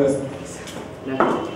Pues, La-